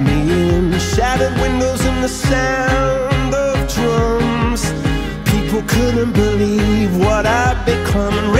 Me in. Shattered windows and the sound of drums. People couldn't believe what I'd become. And